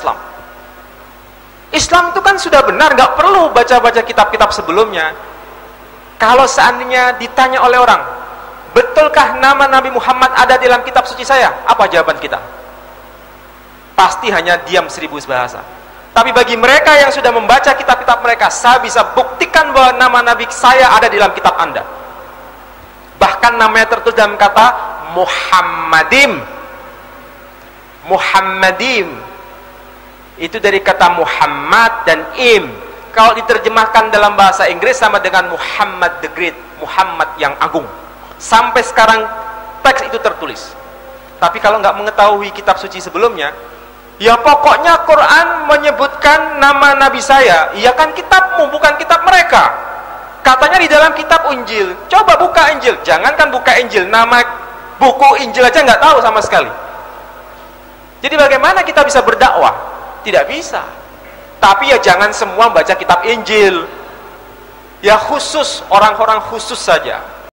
Islam. Islam itu kan sudah benar, nggak perlu baca-baca kitab-kitab sebelumnya. Kalau seandainya ditanya oleh orang, betulkah nama Nabi Muhammad ada di dalam kitab suci saya? Apa jawaban kita? Pasti hanya diam seribu bahasa. Tapi bagi mereka yang sudah membaca kitab-kitab mereka, saya bisa buktikan bahwa nama Nabi saya ada di dalam kitab Anda. Bahkan namanya tertulis dalam kata Muhammadim. Muhammadim itu dari kata Muhammad dan im. Kalau diterjemahkan dalam bahasa Inggris sama dengan Muhammad the Great Muhammad yang agung. Sampai sekarang teks itu tertulis. Tapi kalau nggak mengetahui kitab suci sebelumnya ya pokoknya Quran menyebutkan nama Nabi saya. Iya kan kitabmu bukan kitab mereka. Katanya di dalam kitab Injil. Coba buka Injil. Jangankan buka Injil nama buku Injil aja nggak tahu sama sekali. Jadi bagaimana kita bisa berdakwah tidak bisa. Tapi ya jangan semua baca kitab Injil. Ya khusus, orang-orang khusus saja.